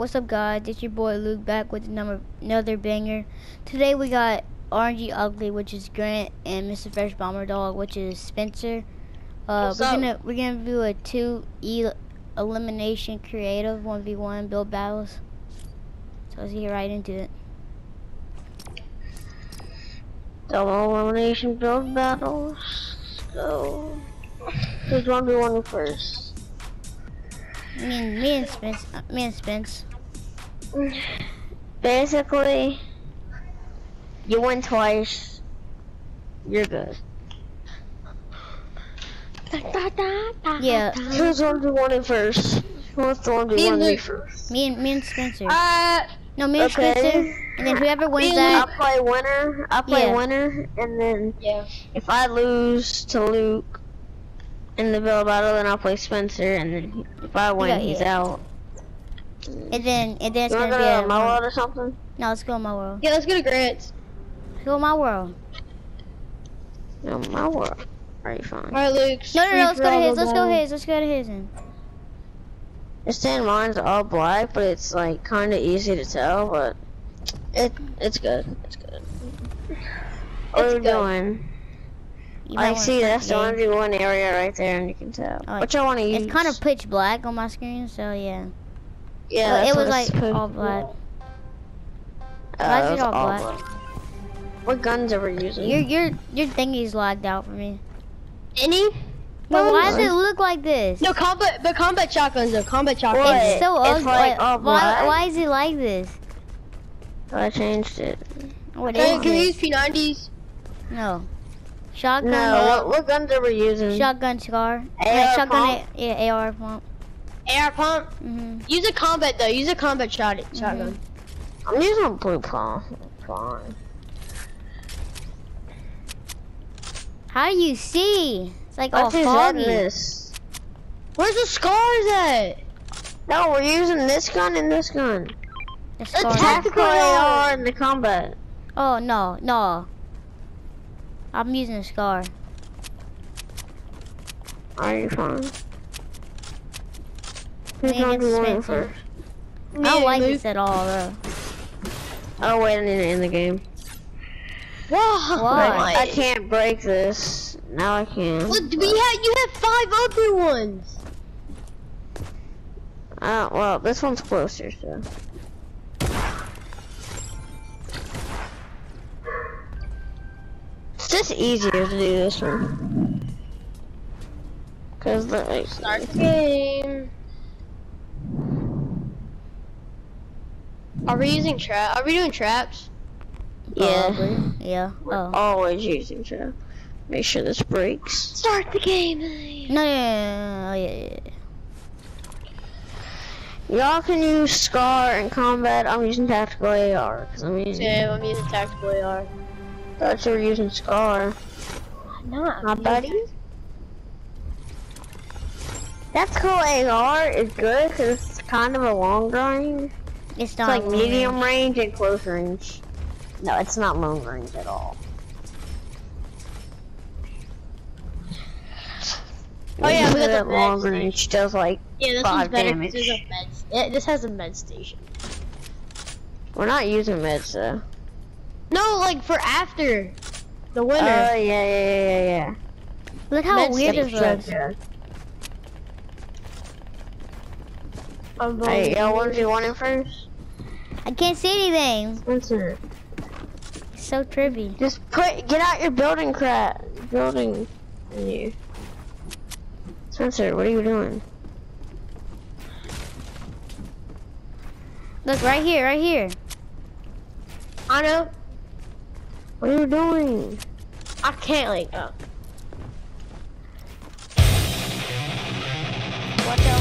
what's up guys? It's your boy Luke back with another another banger. Today we got RNG Ugly, which is Grant, and Mr. Fresh Bomber Dog, which is Spencer. Uh, What's we're up? gonna we're gonna do a two e elimination creative one v one build battles. So let's get right into it. Double elimination build battles. So, who's one v one first? Me and me and Spence, uh, me and Spence. Basically, you win twice. You're good. Yeah. Who's one v one first? Who wants the one v Me and one Luke. first? Me and me and Spencer. Uh, no, me and okay. Spencer. And then whoever wins Me and I'll that, play winner. I'll play Yeah. winner, and then yeah. if I lose to Luke in the build battle, then I'll play Spencer, and then if I win, Yeah, he's yeah. out. And then and then it's You wanna gonna go be to a my world or something? no. Let's go my world. Yeah, let's go to Grant's. Let's go my world. No, my world. Alright, fine. Alright, Luke. No, no, no. Let's go to his. his. Let's go to his. Let's go to his. Then. It's saying mine's all black, but it's like kind of easy to tell, but it it's good. It's good. What are It's we good. doing? I see that's the the game. one v one area right there, and you can tell. Oh, Which I want to use. It's kind of pitch black on my screen, so yeah. Yeah. Well, it was like supposed all to be. black. Uh, Why is it it all all black? black. What guns are we using? Your your your thingy's lagged out for me. Any? But why does it look like this? No, combat, but combat shotguns though. Combat shotguns. What? It's so It's ugly. like all why why is it like this? I changed it. What Can, is can we this? use P90s? No. Shotgun. No, what, what guns are we using? Shotgun scar. I AR mean, shotgun. pump? A, yeah, AR pump. AR pump. Mm -hmm. Use a combat though. Use a combat shot shotgun. I'm using a blue pump. Fine. How do you see? It's like all Let's foggy. this. Where's the scars at? No, we're using this gun and this gun. The The tactical AR and the combat. Oh no, no. I'm using a scar. Are you fine? Who's Me going against to win Spencer. first? I don't like this at all though. Oh wait, I need to end the game. Whoa. Why? I can't break this. Now I can. Look, we had you had five other ones. Uh, well, this one's closer, so. It's just easier to do this one. Cause the like, Start the game. Are we using trap? Are we doing traps? yeah, Probably. Yeah. we're Oh. always using trap. Make sure this breaks. Start the game. No, yeah, yeah, yeah. Oh, Y'all can use Scar in combat. I'm using tactical AR. Cause I'm using. Yeah, I'm using tactical AR. Thought you were using Scar. Not. My buddy. Tactical AR is good because it's kind of a long range. It's It's not like medium range. range and close range. No, it's not long range at all. Oh, yeah, we got the long range does like Yeah, this Five one's better. damage. This, is a med. Yeah, this has a med station. we're not using meds though. No, like for after the Oh winner. yeah yeah yeah yeah yeah. Look how Med weird this looks. I'm Hey, y'all want to do one in first? I can't see anything. Spencer, It's so trippy. just put get out your building crap building in you. Spencer, what are you doing? Look right here, right here. I know. What are you doing? I can't like. Uh. Oh. Watch out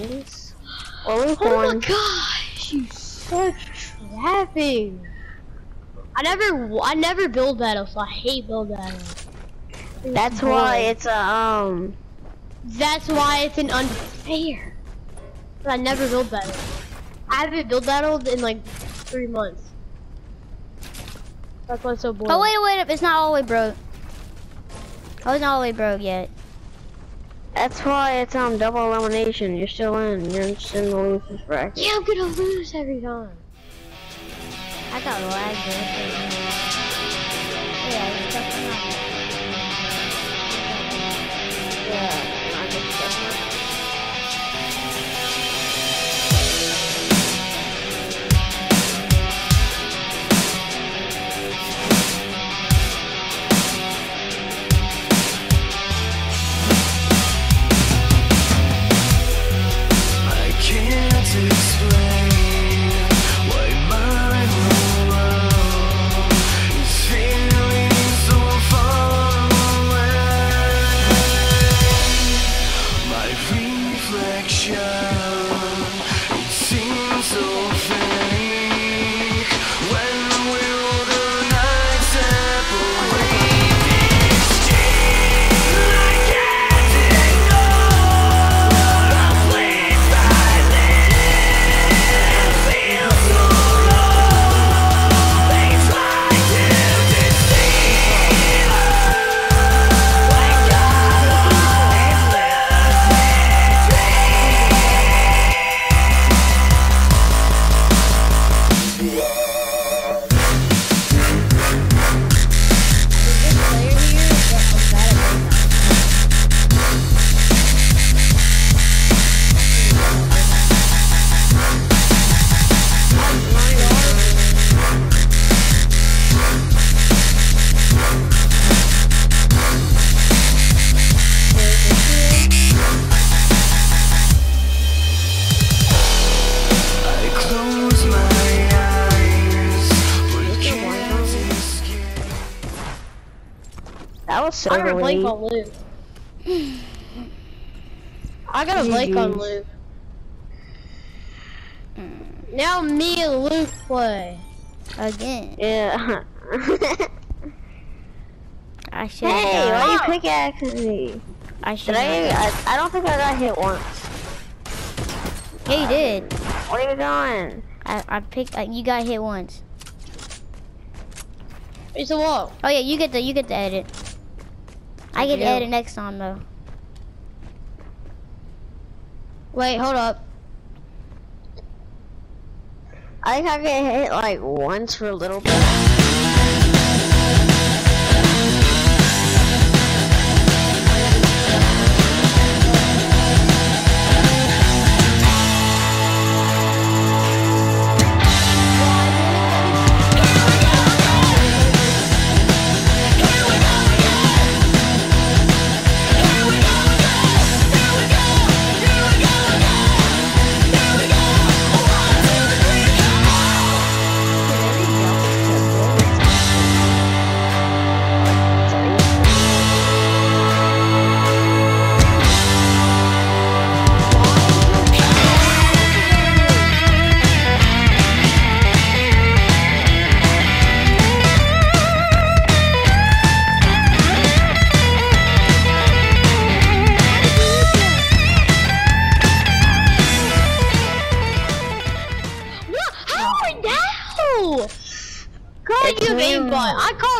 90s? Or we Oh my gosh, you such trapping. I never, I never build battles, so I hate build battles. That's why it's a, um, That's why it's an unfair. But I never build battle. I haven't built battle in like three months. That's why it's so boring. Oh wait, wait up! It's not all the way broke. Oh, it's not all the way broke yet. That's why it's um double elimination. You're still in. You're just in the losers bracket. Yeah, I'm gonna lose every time. I got lag there. Yeah, it's fucking up. Yeah, so I got a Blake on Luke. I got a Blake on. Luke. Now me and Luke play. Again. Yeah. I should hey, why you Wow. pickaxing me? I should I, I? I don't think I got hit once. Yeah, you did. What are you doing? I, I picked, uh, you got hit once. It's a wall. Oh yeah, you get the, you get the edit. I get to you. edit next time though. Wait, hold up. I think I get hit like once for a little bit.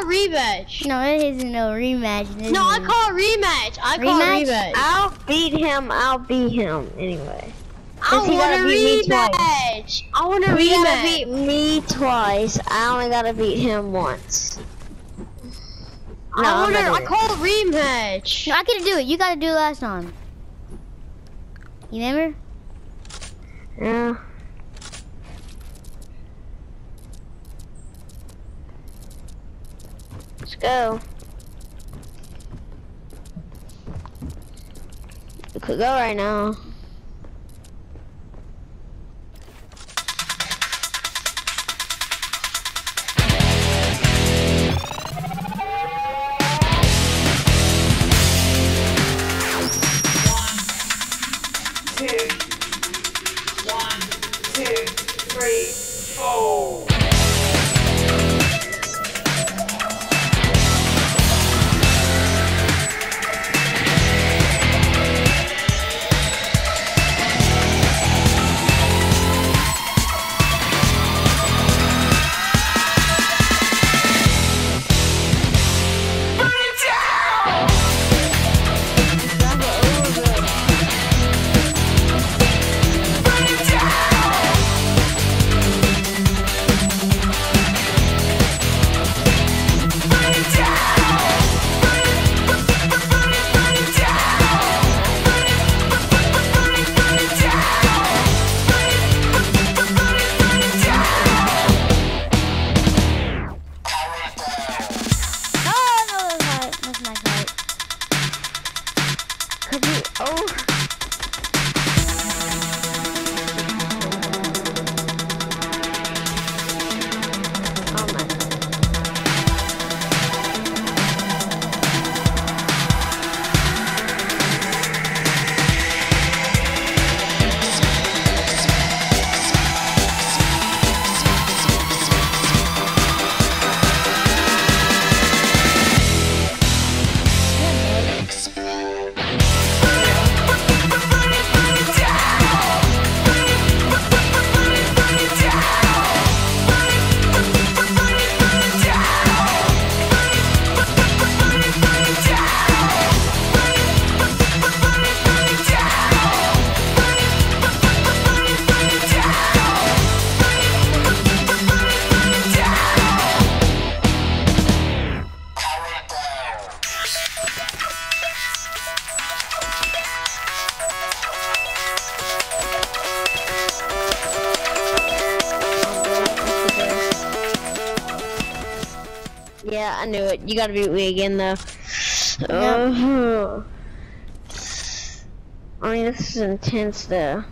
Rematch. No, it isn't no rematch. This No, I is- call rematch. I call Rematch? rematch. I'll beat him. I'll beat him anyway. I want gotta a beat rematch. I want a He gotta rematch. beat me twice. I only gotta beat him once. No, I I'm want to. not I doing it. rematch. No, I can do it. You gotta do it last time. You remember? Yeah. Go. We could go right now. two, one, two, three, Yeah, I knew it. You gotta beat me again, though. Yep. Uh, I mean, this is intense, though.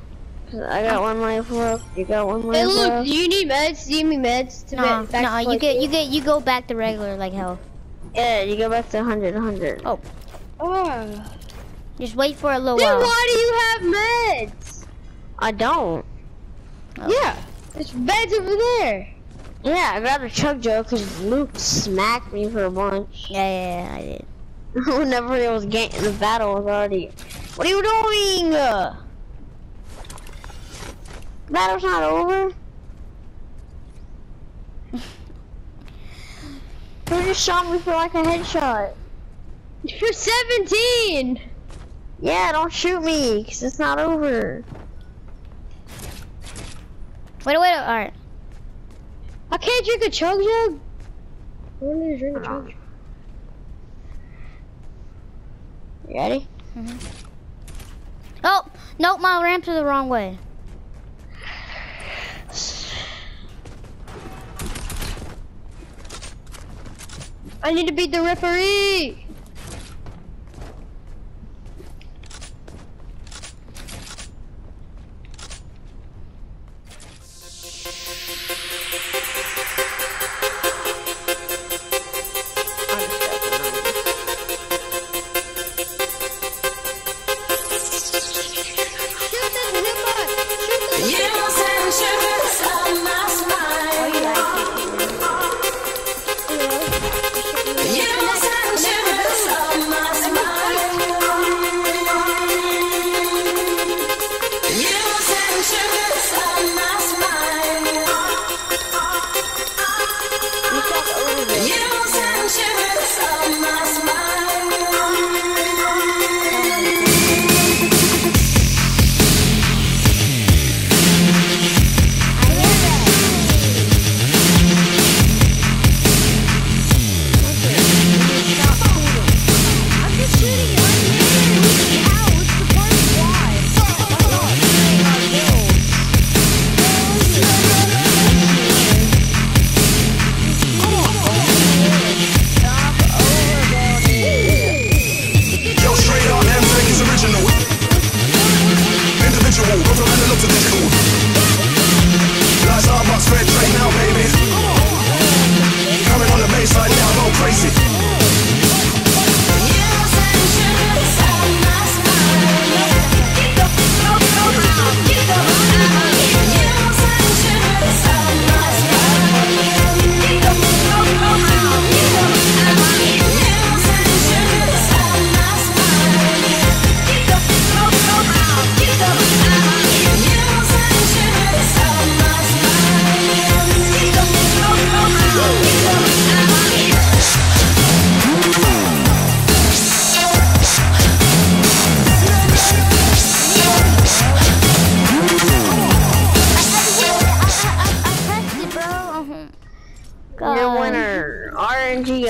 I got one life left. You got one life Hey, Luke, left. do you need meds? Do you need meds to No, back no, to you get you get you go back to regular like hell. Yeah, you go back to 100, 100. Oh. Oh. Just wait for a little Then while. why do you have meds? I don't. Oh. Yeah, there's meds over there. Yeah, I grabbed a chug jug because Luke smacked me for a bunch. Yeah, yeah, yeah, I did. Whenever it was getting the battle was already. What are you doing? Battle's not over. Who just shot me for like a headshot? You're 17. Yeah, don't shoot me, cause it's not over. Wait, wait, all right. I can't drink a chug jug. I want to drink a chug jug. You ready? Mm-hmm. Oh, nope, my ramps are the wrong way. I need to beat the referee.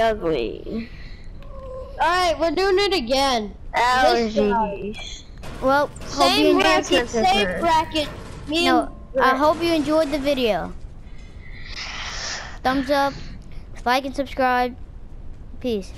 Ugly. Alright, we're doing it again. Oh, Allergies. Well, hope you Same bracket, same bracket. Me No, I hope you enjoyed the video. Thumbs up, like and subscribe. Peace.